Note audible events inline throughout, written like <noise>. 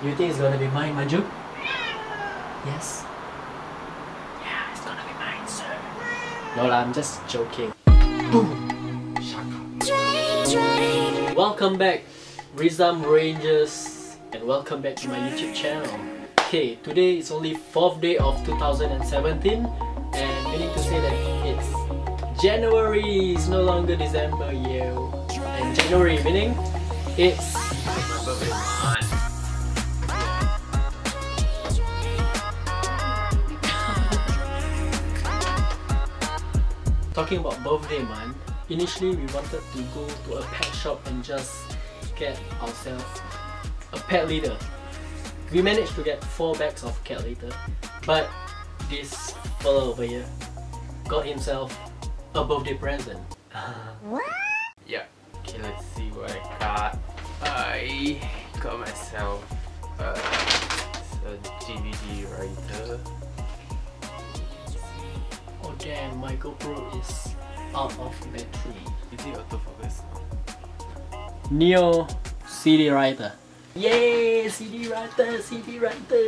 You think it's gonna be mine, Manju? Yes. Yeah, it's gonna be mine, sir. No, lah, I'm just joking. Boom. Shaka. Welcome back, Rezam Rangers, and welcome back to my YouTube channel. Okay, today is only 4th day of 2017, and meaning to say that it's January, it's no longer December, yeah. And January meaning it's My birthday talking about birthday month. Initially, we wanted to go to a pet shop and just get ourselves a pet litter. We managed to get four bags of cat litter, but this fellow over here got himself a birthday present. <laughs> what? Yeah. Okay, let's see what I got. I got myself uh, a DVD writer. Damn, my GoPro is out of battery. Is it autofocus? Neo CD writer. Yay! CD writer, CD writer.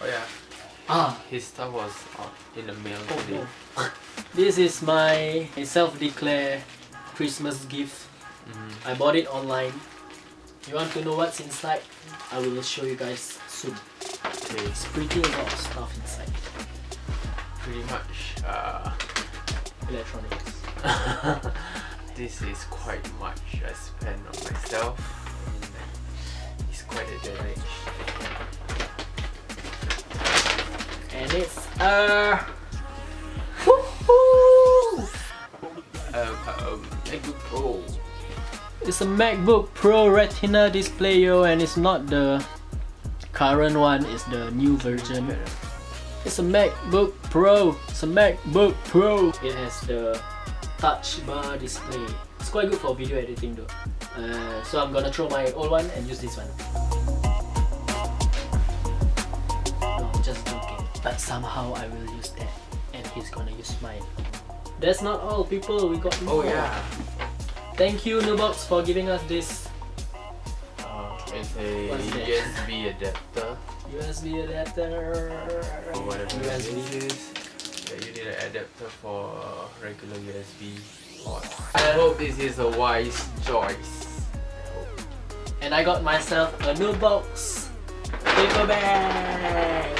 Oh yeah. Ah, His stuff was in the mail Oh, today. This is my self-declared Christmas gift. Mhm. I bought it online. You want to know what's inside? I will show you guys soon. Okay, It's pretty a lot of stuff inside. Pretty much. Uh, Electronics. <laughs> this is quite much I spend on myself. And it's quite a damage. And it's uh woohoo! Um, um, MacBook Pro. It's a MacBook Pro Retina display yo and it's not the current one, it's the new version. It's a MacBook Pro. It's a MacBook Pro. It has the touch bar display. It's quite good for video editing though. Uh, so I'm gonna throw my old one and use this one. No, just joking. But somehow I will use that, and he's gonna use mine. That's not all, people. We got more. Oh yeah. Thank you, Nubox, for giving us this Uh, it's a USB adapter USB adapter. or whatever USB. is. Yeah, you need an adapter for uh, regular USB port. I hope this is a wise choice. I. And I got myself a Nubox paper bag.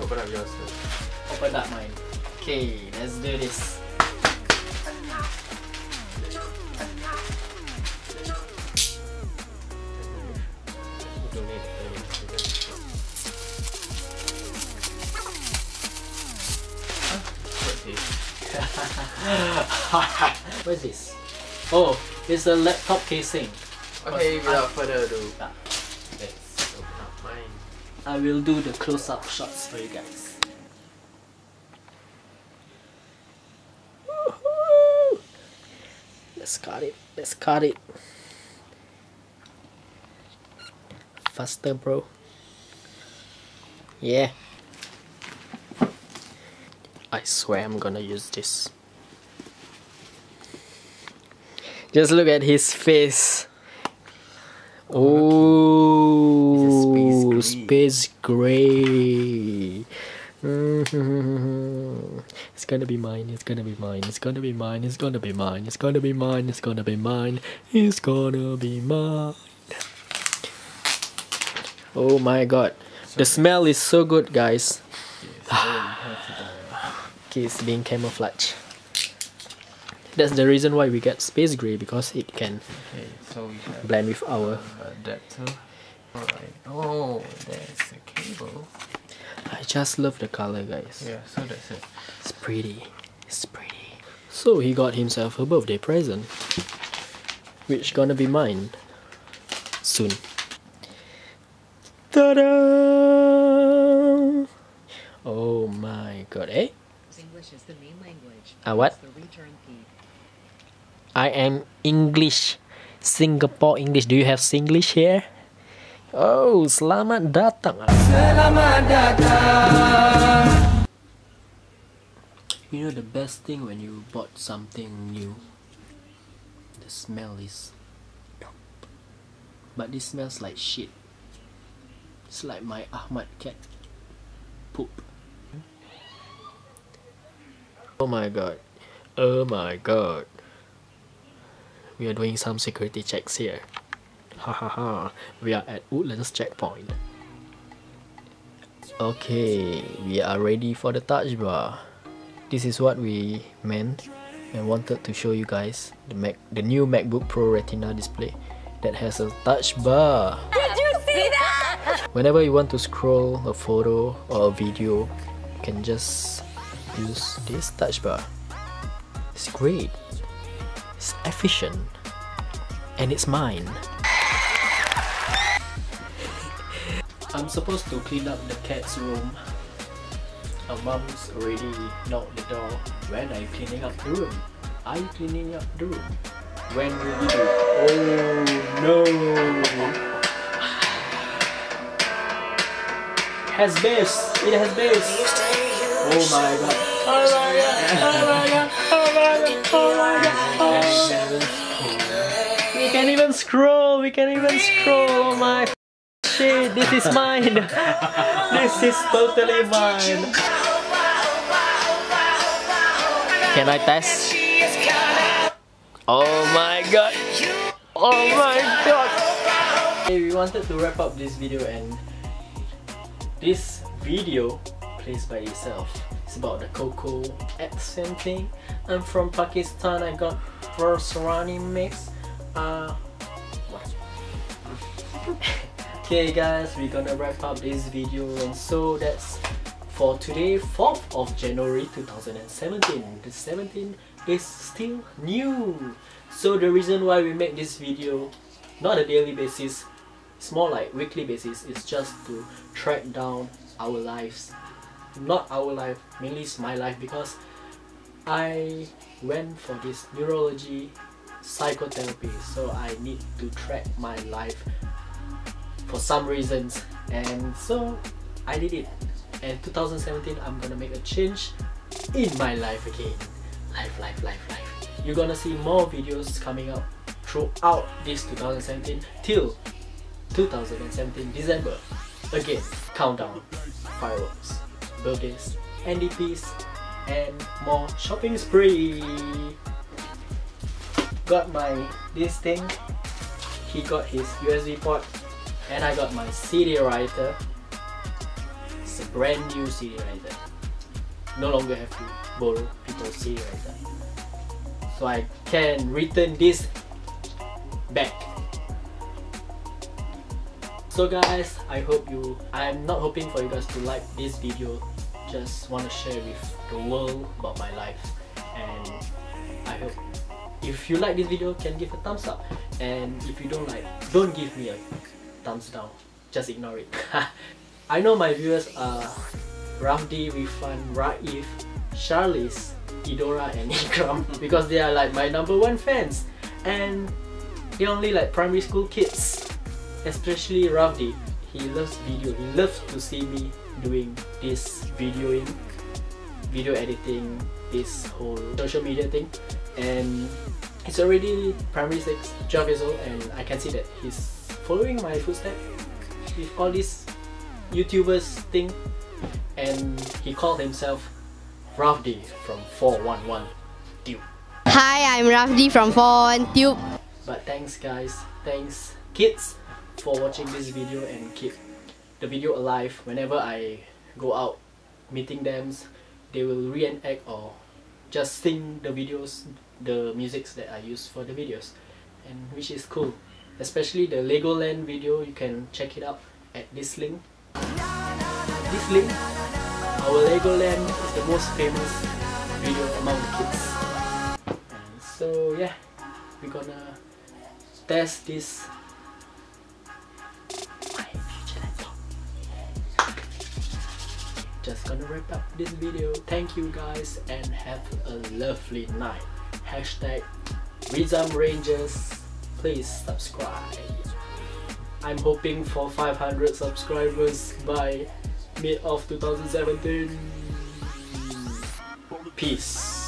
Open up yours first? Open up mine. Okay, let's do this. <laughs> what is this? Oh, it's a laptop casing. Okay, without further ado, let's open up mine. I will do the close-up shots for you guys. Let's cut it. Let's cut it. Faster, bro. Yeah. I swear I'm gonna use this. Just look at his face. Oh, It's a space gray. Mm-hmm. It's gonna be mine. It's gonna be mine. It's gonna be mine. It's gonna be mine. It's gonna be mine. It's gonna be mine. It's gonna be mine. Oh my god. The smell is so good, guys. Okay, it's <sighs> being camouflage. That's the reason why we get space gray because it can Okay, so blend with our. adapter. Alright. Oh, there's a cable. I just love the color, guys. Yeah, so that's it. It's pretty. It's pretty. So he got himself a birthday present, which gonna be mine soon. Ta-da! Oh my god, eh? English is the main language. Ah, what? The return key. I am English. Singapore English. Do you have Singlish here? Oh, selamat datang. Selamat datang. You know the best thing when you bought something new, the smell is but this smells like shit. It's like my Ahmad cat poop. Oh my god. Oh my god. We are doing some security checks here. Ha ha ha. We are at Woodlands checkpoint. Okay, we are ready for the touch bar. This is what we meant and wanted to show you guys the Mac the new MacBook Pro Retina display that has a touch bar. Did you see that? Whenever you want to scroll a photo or a video, you can just use this touch bar. It's great. It's efficient. And it's mine. I'm supposed to clean up the cat's room. Her mom's already knocked the door. When are you cleaning up the room? Are you cleaning up the room? When will you do? Oh no! Has bass! It has bass! Oh my god! Oh my god! Oh my god! Oh my god! Oh my god! Oh. We can even scroll! We can even scroll! Oh my shit! This is mine! <laughs> this is totally mine! Can I test? Oh my god! Oh my god! Hey, we wanted to wrap up this video and this video plays by itself. It's about the Coco accent thing. I'm from Pakistan. I got Rosrani mix. Uh, <laughs> okay guys, we're gonna wrap up this video and so that's for today 4th of January 2017. The 17 is still new. So the reason why we make this video not a daily basis it's more like weekly basis it's just to track down our lives not our life mainly it's my life because I went for this neurology psychotherapy so I need to track my life for some reasons. And so I did it. And 2017 I'm gonna make a change in my life again. Life life life life. You're gonna see more videos coming up throughout this 2017 till 2017 December. Again, countdown, fireworks, birthdays, NDPs, and more shopping spree. Got my this thing. He got his USB port, and I got my CD writer. It's a brand new CD writer. No longer have to borrow people's CD writer. So I can return this back so guys i hope you i'm not hoping for you guys to like this video. Just want to share with the world about my life. And i hope if you like this video can give a thumbs up. And if you don't like don't give me a thumbs down. Just ignore it. <laughs> I know my viewers are Rafdi, Rifan, Raif, Charlize, Idora and <laughs> Ikram. Because they are like my number one fans. And they're only like primary school kids especially Rafdi, he loves video. He loves to see me doing this videoing, video editing, this whole social media thing. And he's already primary 6, 12 years old and I can see that he's following my footsteps with all these YouTubers thing and he called himself Rafdi from 411 Tube. Hi, I'm Rafdi from 411 Tube. But thanks guys, thanks kids for watching this video and keep the video alive. Whenever I go out meeting them they will reenact or just sing the videos the musics that I use for the videos. And which is cool. Especially the Legoland video you can check it out at this link. This link our Legoland is the most famous video among kids. And so yeah we're gonna test this just gonna wrap up this video. Thank you guys and have a lovely night. Hashtag Rezam Rangers. Please subscribe. I'm hoping for 500 subscribers by mid of 2017 peace